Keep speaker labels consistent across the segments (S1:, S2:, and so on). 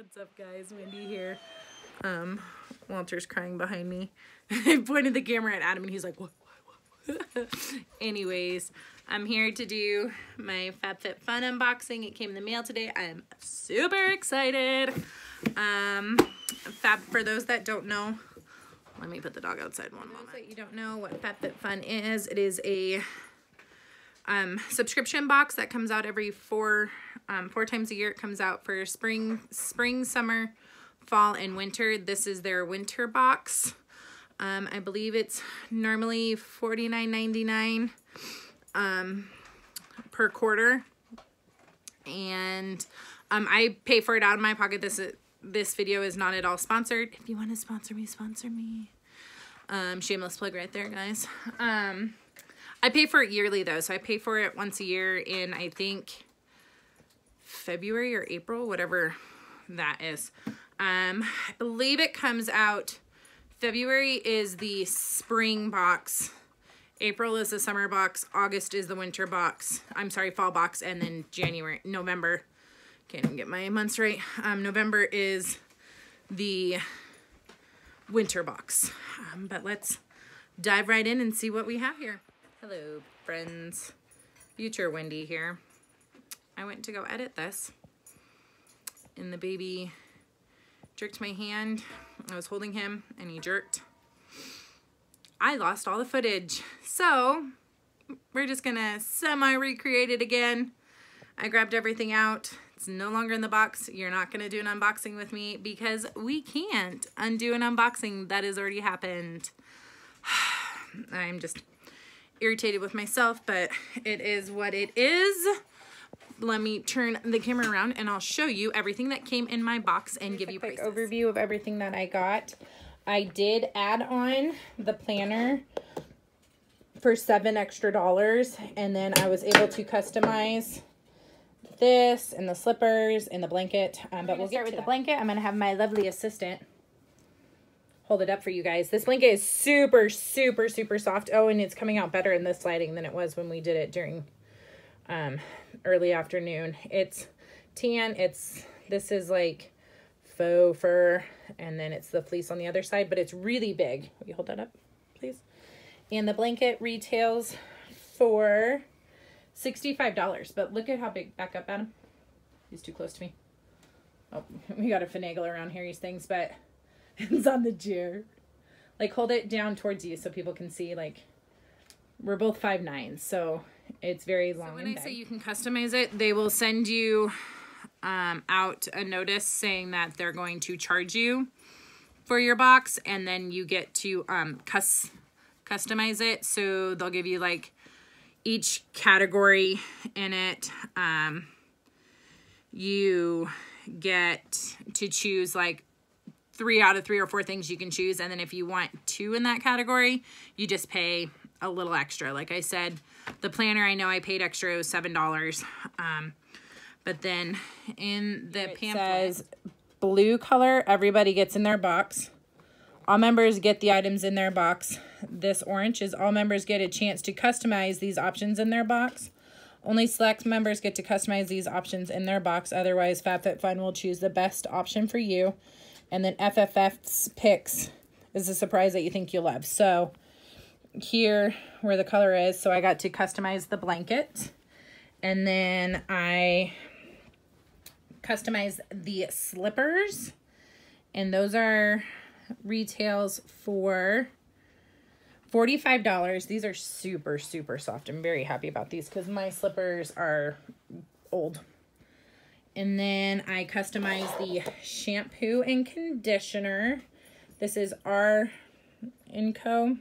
S1: What's up, guys? Wendi here. Um, Walter's crying behind me. I pointed the camera at Adam and he's like, what, what, what? Anyways, I'm here to do my FabFitFun unboxing. It came in the mail today. I'm super excited. Um, Fab, for those that don't know, let me put the dog outside one moment. That you don't know what FabFitFun is, it is a um, subscription box that comes out every four um, four times a year. It comes out for spring, spring, summer, fall, and winter. This is their winter box. Um, I believe it's normally $49.99 um, per quarter. And um, I pay for it out of my pocket. This, this video is not at all sponsored. If you want to sponsor me, sponsor me. Um, shameless plug right there, guys. Um, I pay for it yearly though, so I pay for it once a year in I think February or April, whatever that is. Um, I believe it comes out, February is the spring box, April is the summer box, August is the winter box, I'm sorry, fall box, and then January, November, can't even get my months right, um, November is the winter box. Um, but let's dive right in and see what we have here. Hello, friends. Future Wendi here. I went to go edit this, and the baby jerked my hand. I was holding him, and he jerked. I lost all the footage. So, we're just gonna semi-recreate it again. I grabbed everything out. It's no longer in the box. You're not gonna do an unboxing with me because we can't undo an unboxing that has already happened. I'm just irritated with myself, but it is what it is. Let me turn the camera around and I'll show you everything that came in my box and Here's give you a quick prices. overview of everything that I got. I did add on the planner for seven extra dollars and then I was able to customize this and the slippers and the blanket. Um, but we'll start with the blanket. I'm going to have my lovely assistant hold it up for you guys. This blanket is super, super, super soft. Oh, and it's coming out better in this lighting than it was when we did it during um, early afternoon. It's tan. It's, this is like faux fur, and then it's the fleece on the other side, but it's really big. Will you hold that up, please? And the blanket retails for $65, but look at how big, back up, Adam. He's too close to me. Oh, we got to finagle around here these things, but it's on the chair. Like hold it down towards you so people can see like we're both five nine, so it's very long. So when I say you can customize it, they will send you um, out a notice saying that they're going to charge you for your box, and then you get to um, cus customize it. So they'll give you like each category in it. Um, you get to choose like three out of three or four things you can choose. And then if you want two in that category, you just pay a little extra. Like I said, the planner, I know I paid extra, it was $7. Um, but then in the it pamphlet... says blue color, everybody gets in their box. All members get the items in their box. This orange is all members get a chance to customize these options in their box. Only select members get to customize these options in their box. Otherwise, FabFitFun will choose the best option for you. And then FFF's picks is a surprise that you think you'll love. So here where the color is, so I got to customize the blanket. And then I customize the slippers. And those are retails for $45. These are super, super soft. I'm very happy about these because my slippers are old. And then I customize the shampoo and conditioner. This is our Inco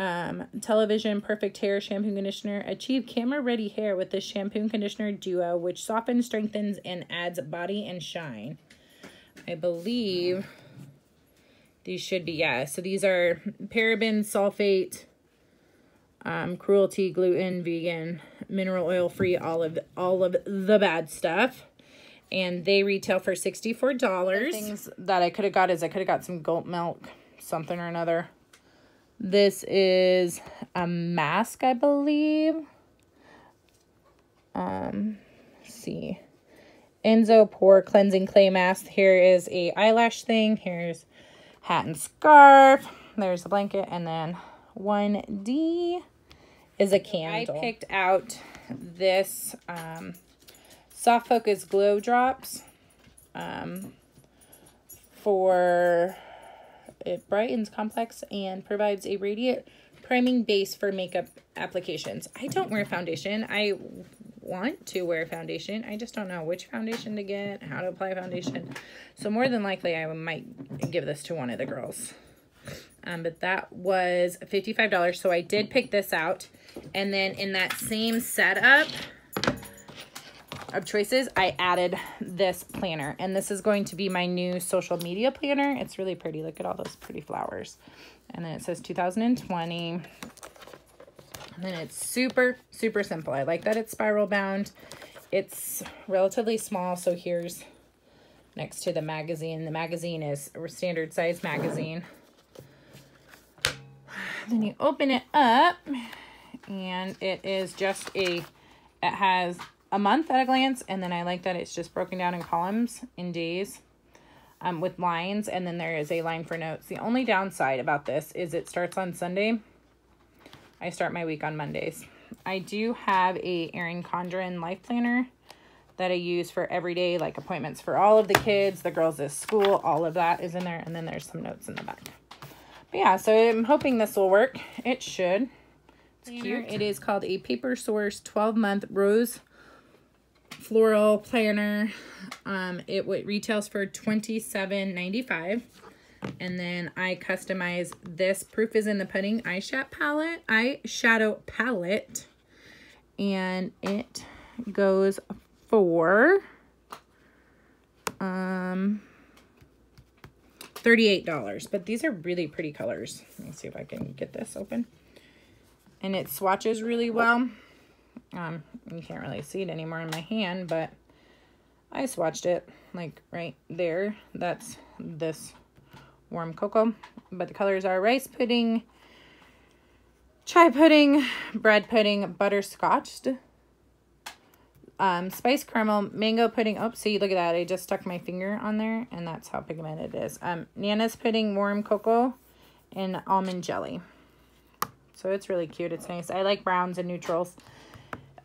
S1: um, Television Perfect Hair Shampoo Conditioner. Achieve camera-ready hair with this shampoo conditioner duo, which softens, strengthens, and adds body and shine. I believe these should be, yeah. So these are paraben, sulfate, um, cruelty, gluten, vegan, mineral oil free, all of all of the bad stuff. And they retail for $64. things that I could have got is I could have got some goat milk, something or another. This is a mask, I believe. Um, see. Enzo Pore Cleansing Clay Mask. Here is a eyelash thing. Here's hat and scarf. There's a blanket. And then 1D is a candle. I picked out this um, Soft Focus Glow Drops um, for it brightens complex and provides a radiant priming base for makeup applications. I don't wear foundation. I want to wear foundation. I just don't know which foundation to get, how to apply foundation. So more than likely I might give this to one of the girls. Um, but that was $55. So I did pick this out. And then in that same setup of choices, I added this planner. And this is going to be my new social media planner. It's really pretty. Look at all those pretty flowers. And then it says 2020. And then it's super, super simple. I like that it's spiral bound. It's relatively small. So here's next to the magazine. The magazine is a standard size magazine. Then you open it up and it is just a, it has a month at a glance. And then I like that it's just broken down in columns in days um, with lines. And then there is a line for notes. The only downside about this is it starts on Sunday. I start my week on Mondays. I do have a Erin Condren life planner that I use for everyday like appointments for all of the kids, the girls at school, all of that is in there. And then there's some notes in the back. But yeah, so I'm hoping this will work. It should. It's cute. It is called a Paper Source 12 month rose floral planner. Um, it retails for $27.95. And then I customize this Proof is in the Pudding eyeshadow palette. Eyeshadow palette. And it goes for um $38. But these are really pretty colors. Let me see if I can get this open. And it swatches really well. Um, you can't really see it anymore in my hand, but I swatched it like right there. That's this warm cocoa. But the colors are rice pudding, chai pudding, bread pudding, butterscotched, um, spice caramel, mango pudding. Oh, see, look at that. I just stuck my finger on there, and that's how pigmented it is. Um, Nana's pudding, warm cocoa, and almond jelly. So it's really cute. It's nice. I like browns and neutrals.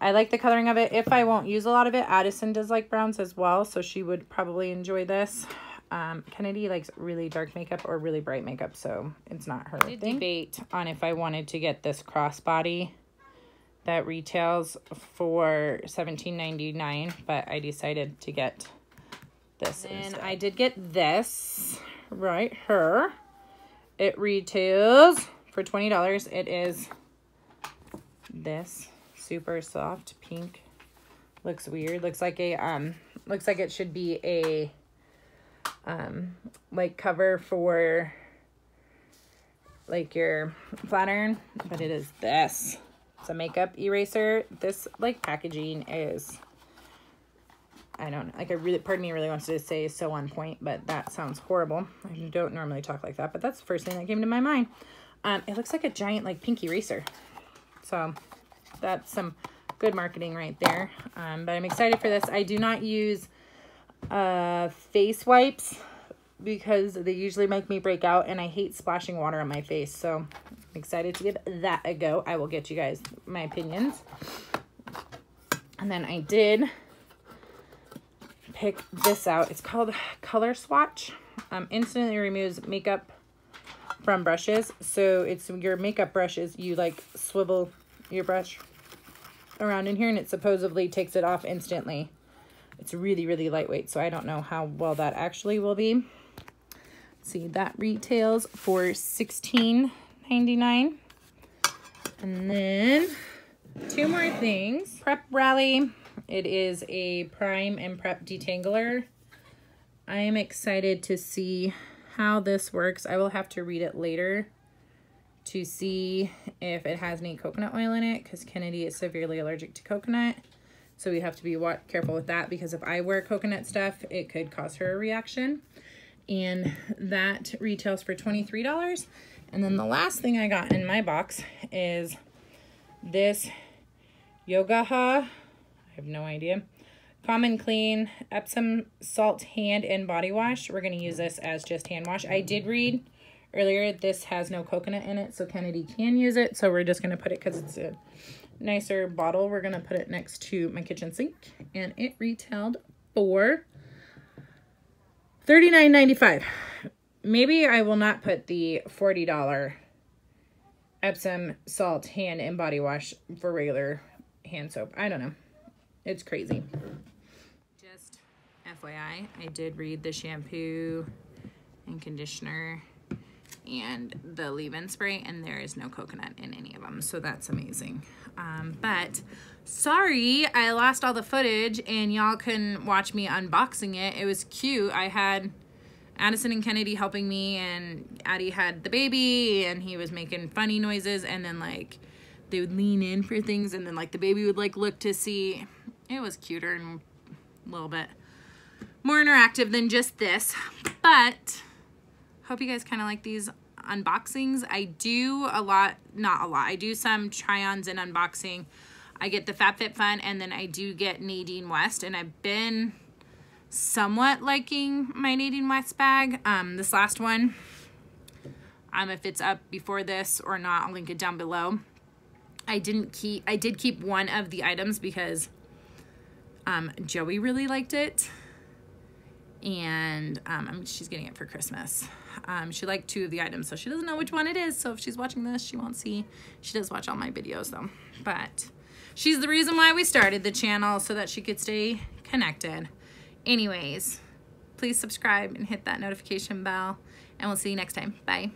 S1: I like the coloring of it. If I won't use a lot of it, Addison does like browns as well, so she would probably enjoy this. Um, Kennedy likes really dark makeup or really bright makeup, so it's not her I thing. debate on if I wanted to get this crossbody that retails for $17.99, but I decided to get this And instead. I did get this right here. It retails for $20. It is this super soft pink. Looks weird. Looks like a, um, looks like it should be a, um, like cover for like your flat iron, but it is this. It's a makeup eraser. This like packaging is, I don't like I really, pardon me, really wants to say so on point, but that sounds horrible. I don't normally talk like that, but that's the first thing that came to my mind. Um, it looks like a giant like pink eraser. So that's some good marketing right there. Um, but I'm excited for this. I do not use uh, face wipes because they usually make me break out and I hate splashing water on my face. So I'm excited to give that a go. I will get you guys my opinions. And then I did pick this out. It's called Color Switch. Um, instantly removes makeup from brushes. So it's your makeup brushes. You like swivel your brush around in here and it supposedly takes it off instantly. It's really, really lightweight, so I don't know how well that actually will be. See, that retails for $16.99. And then two more things. Prep Rally. It is a prime and prep detangler. I am excited to see how this works. I will have to read it later to see if it has any coconut oil in it because Kennedy is severely allergic to coconut. So we have to be careful with that because if I wear coconut stuff, it could cause her a reaction. And that retails for $23. And then the last thing I got in my box is this Yogaha, I have no idea, Common Clean Epsom Salt Hand and Body Wash. We're going to use this as just hand wash. I did read earlier this has no coconut in it, so Kennedy can use it. So we're just going to put it because it's a nicer bottle. We're going to put it next to my kitchen sink. And it retailed for $39.95. Maybe I will not put the $40 Epsom salt hand and body wash for regular hand soap. I don't know. It's crazy. Just FYI, I did read the shampoo and conditioner and the leave-in spray and there is no coconut in any of them. So that's amazing. Um, but sorry I lost all the footage and y'all couldn't watch me unboxing it. It was cute. I had Addison and Kennedy helping me and Addie had the baby and he was making funny noises and then like they would lean in for things and then like the baby would like look to see. It was cuter and a little bit more interactive than just this but hope you guys kind of like these unboxings. I do a lot, not a lot, I do some try-ons and unboxing. I get the FabFitFun and then I do get Nadine West and I've been somewhat liking my Nadine West bag. Um, this last one, um, if it's up before this or not, I'll link it down below. I didn't keep, I did keep one of the items because um, Joey really liked it and um, she's getting it for Christmas. Um, she liked two of the items, so she doesn't know which one it is. So if she's watching this, she won't see. She does watch all my videos though. But she's the reason why we started the channel so that she could stay connected. Anyways, please subscribe and hit that notification bell. And we'll see you next time. Bye.